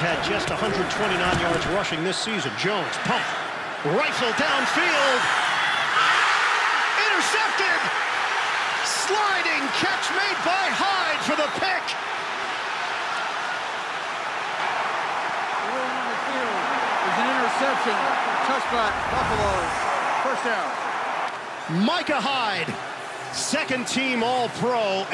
Had just 129 yards rushing this season. Jones, pump, rifle downfield. Intercepted! Sliding catch made by Hyde for the pick. Is an interception. Touchback, Buffalo. First down. Micah Hyde, second team All-Pro.